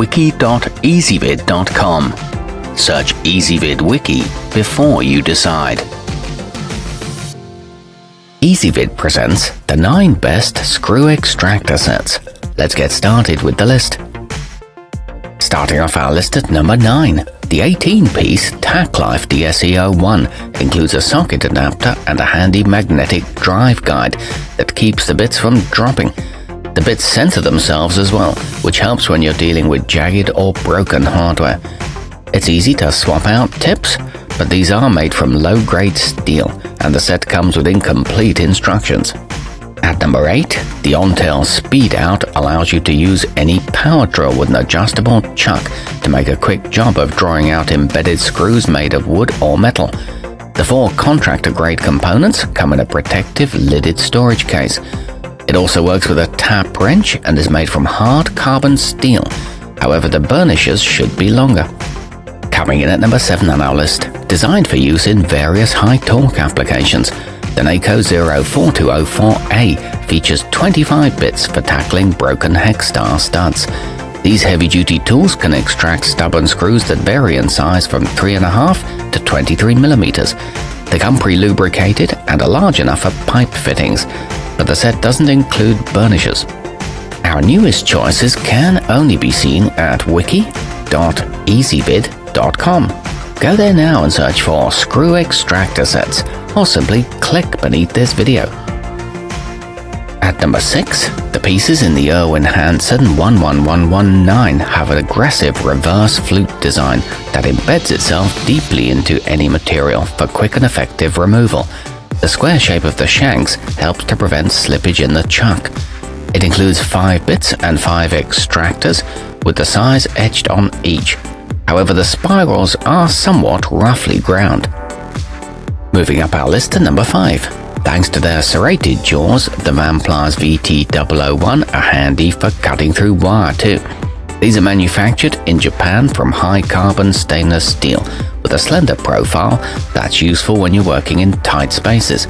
wiki.ezvid.com. Search Ezvid Wiki before you decide. Ezvid presents the 9 best screw extractor sets. Let's get started with the list. Starting off our list at number 9. The 18-piece Tacklife DSE01 includes a socket adapter and a handy magnetic drive guide that keeps the bits from dropping. The bits center themselves as well, which helps when you're dealing with jagged or broken hardware. It's easy to swap out tips, but these are made from low-grade steel, and the set comes with incomplete instructions. At number 8, the Ontel Speed Out allows you to use any power drill with an adjustable chuck to make a quick job of drawing out embedded screws made of wood or metal. The four contractor-grade components come in a protective lidded storage case. It also works with a tap wrench and is made from hard carbon steel. However, the burnishes should be longer. Coming in at number 7 on our list, designed for use in various high torque applications. The Neiko 04204A features 25 bits for tackling broken Hexstar studs. These heavy-duty tools can extract stubborn screws that vary in size from 3.5 to 23 millimeters. They come pre-lubricated and are large enough for pipe fittings, but the set doesn't include burnishes. Our newest choices can only be seen at wiki.ezvid.com. Go there now and search for screw extractor sets or simply click beneath this video. At number 6, the pieces in the Irwin Hanson 11119 have an aggressive reverse flute design that embeds itself deeply into any material for quick and effective removal. The square shape of the shanks helps to prevent slippage in the chuck. It includes 5 bits and 5 extractors, with the size etched on each. However, the spirals are somewhat roughly ground. Moving up our list to number 5. Thanks to their serrated jaws, the Vampliers VT001 are handy for cutting through wire too. These are manufactured in Japan from high carbon stainless steel with a slender profile that's useful when you're working in tight spaces.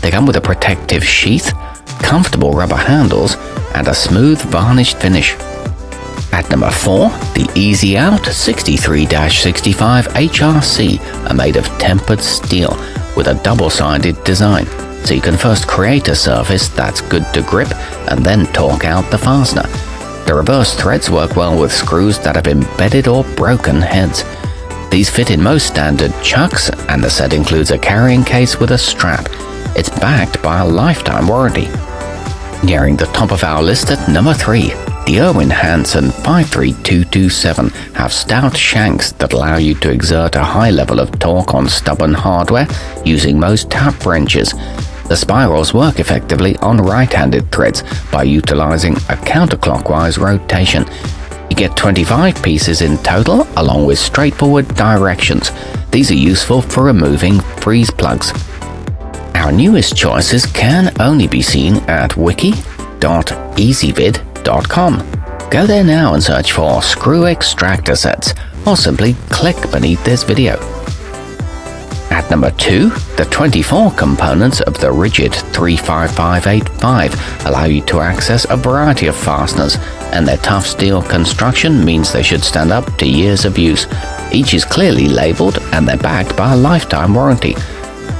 They come with a protective sheath, comfortable rubber handles, and a smooth varnished finish. At number 4, the Easy Out 63-65 HRC are made of tempered steel with a double-sided design, so you can first create a surface that's good to grip and then torque out the fastener. The reverse threads work well with screws that have embedded or broken heads. These fit in most standard chucks, and the set includes a carrying case with a strap. It's backed by a lifetime warranty. Nearing the top of our list at number 3, the Irwin Hanson 53227 have stout shanks that allow you to exert a high level of torque on stubborn hardware using most tap wrenches. The spirals work effectively on right-handed threads by utilizing a counterclockwise rotation. Get 25 pieces in total along with straightforward directions. These are useful for removing freeze plugs. Our newest choices can only be seen at wiki.ezvid.com Go there now and search for screw extractor sets or simply click beneath this video. At number 2, the 24 components of the Ridgid 35585 allow you to access a variety of fasteners, and their tough steel construction means they should stand up to years of use. Each is clearly labeled and they're backed by a lifetime warranty.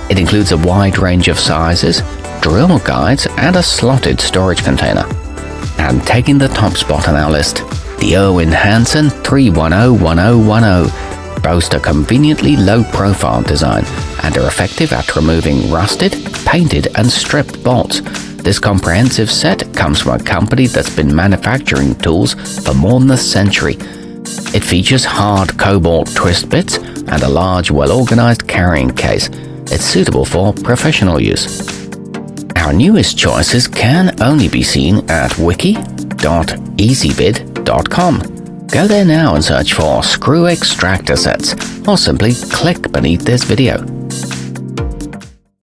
It includes a wide range of sizes, drill guides, and a slotted storage container and taking the top spot on our list, the Irwin Hanson 3101010 boast a conveniently low-profile design and are effective at removing rusted, painted and stripped bolts. This comprehensive set comes from a company that's been manufacturing tools for more than a century. It features hard cobalt twist bits and a large, well-organized carrying case. It's suitable for professional use. Our newest choices can only be seen at wiki.ezvid.com. Go there now and search for screw extractor sets, or simply click beneath this video.